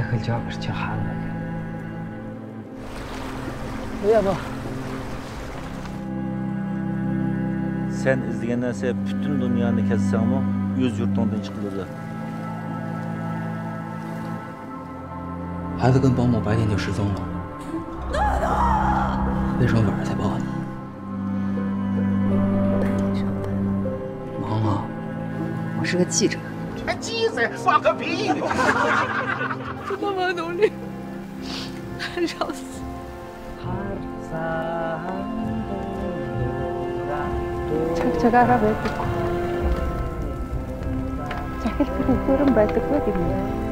还叫我去喊不要不现在这个那些这么多年的。开始项目 usuallyonthechild 孩子跟保姆白天就失踪了那时候晚上才报案忙吗我是个记者。还鸡贼算个屁！Hon Olle. Ross. Çakçaka ara verdik. Çakil kırıklarım verdik ve dinliyorum.